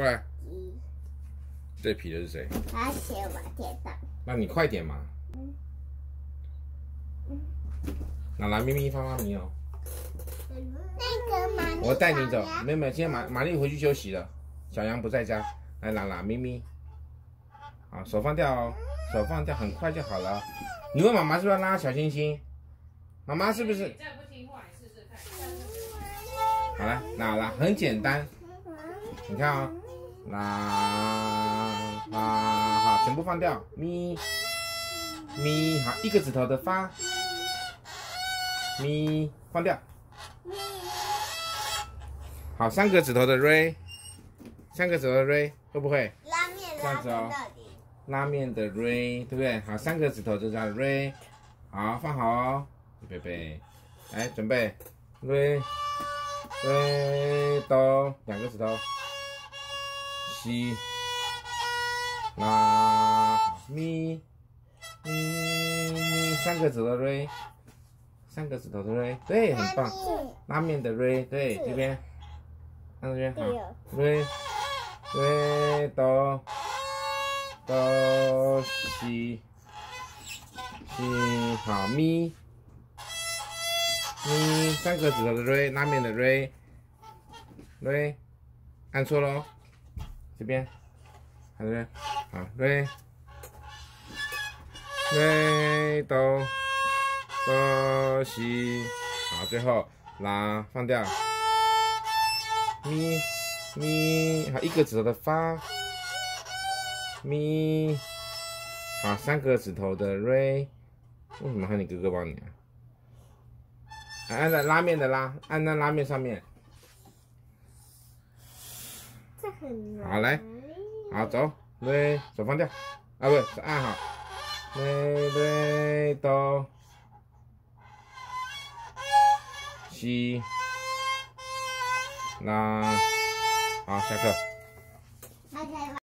过来，最皮的是谁？他写我贴的。那你快点嘛。拿来咪咪发发咪哦。那个玛丽，我带你走，没有没有，今天玛玛丽回去休息了，小羊不在家。来拿拿咪咪，好，手放掉哦，手放掉，很快就好了。你问妈妈是不是要拉小星星？妈妈是不是？再不听话，你试试看。好了，拿了，很简单。你看啊、哦，啦啊，好，全部放掉，咪咪，好，一个指头的发，咪放掉，好，三个指头的瑞，三个指头的瑞，会不会？拉面拉到底。拉面的瑞，对不对？好，三个指头就叫瑞，好，放好哦，预备备，来准备，瑞瑞哆，两个指头，西拉咪咪咪，三个指头的瑞，三个指头的瑞，对，很棒，拉面的瑞，对，这边，看这边，好，瑞瑞哆。哆西西好咪咪三个指头的瑞，拉面的瑞瑞，按错喽，这边，看这边，好瑞瑞哆哆西，好最后拉放掉咪咪，好一个指头的发。咪，好，三个指头的瑞，为什么喊你哥哥帮你啊？按在拉面的拉，按在拉面上面。这很难。好来好，走，来，手放掉，啊，不是按好，来来哆，西，拉，好，下课。